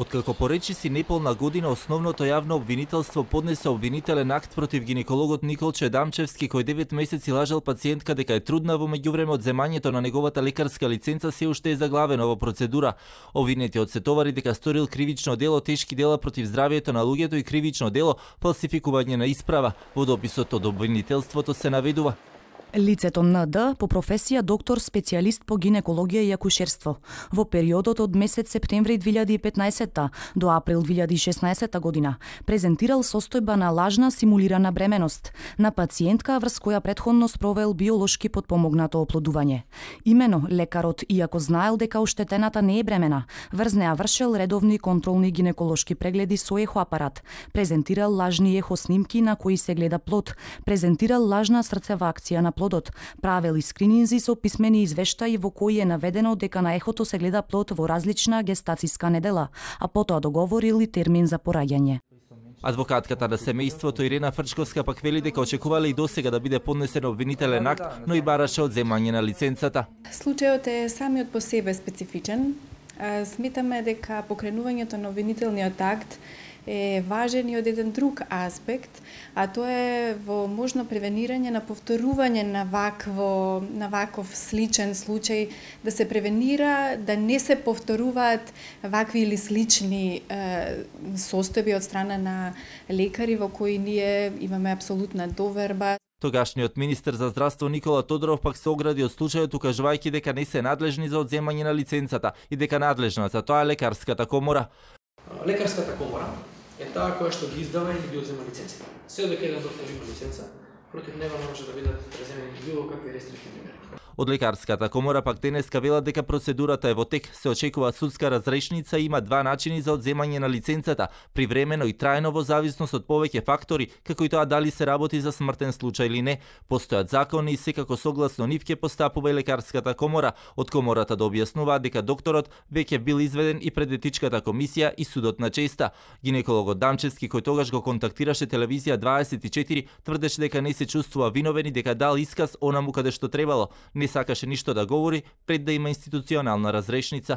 Откако поречиси неполна година основното јавно обвинителство поднесе обвинителен акт против гинекологот Николче Дамчевски кој 9 месеци лажал пациентка дека е трудна во меѓувреме од земањето на неговата лекарска лиценца се уште е заглавено во процедура. Обвинетиот се товари дека сторил кривично дело тешки дела против здравието на луѓето и кривично дело фалсификување на исправа. Во дописот од обвинителството се наведува Лицето НД по професија доктор специјалист по гинекологија и акушерство. Во периодот од месец септември 2015 до април 2016 година презентирал состојба на лажна симулирана бременост на пациентка врз која предходно спровел биолошки подпомогнато оплодување. Имено лекарот, иако знаел дека оштетената не е бремена, врз неа вршел редовни контролни гинеколошки прегледи со апарат, презентирал лажни ехо снимки на кои се гледа плод, презентирал лажна срцева акција на плодот, правел скрининзи со писмени извештаи во кои е наведено дека на ехото се гледа плод во различна гестациска недела, а потоа договорил и термин за пораѓање. Адвокатката на семејството Ирена Фрчковска пак вели дека очекувале и досега да биде поднесен обвинителен акт, но и бараше одземање на лиценцата. Случајот е самиот по себе специфичен. Сметаме дека покренувањето на обвинителниот акт е важен и од еден друг аспект, а тоа е во можно превенирање на повторување на вакво на ваков сличен случај да се превенира да не се повторуваат вакви или слични е, состојби од страна на лекари во кои ние имаме апсолутна доверба. Тогашниот министер за здравство Никола Тодоров пак се огради од случајот укажувајќи дека не се надлежни за одземање на лиценцата и дека надлежна за тоа лекарската комора. Лекарската комора е таа која што ги издава или ги одзема лиценците. Се дека еден да доктор има лиценца, против него може да бидат преземени било какви рестриктивни мерки. Од лекарската комора пак денеска велат дека процедурата е во тек, се очекува судска разрешница и има два начини за одземање на лиценцата, привремено и трајно во зависност од повеќе фактори, како и тоа дали се работи за смртен случај или не. Постојат закони и секако согласно нив ќе постапува и лекарската комора. Од комората да објаснува дека докторот веќе бил изведен и пред етичката комисија и судот на честа. Гинекологот Дамчевски кој тогаш го контактираше телевизија 24 тврдеше дека не се чувствува виновен и дека дал исказ онаму каде што требало. Не сакаше ништо да говори пред да има институционална разрешница.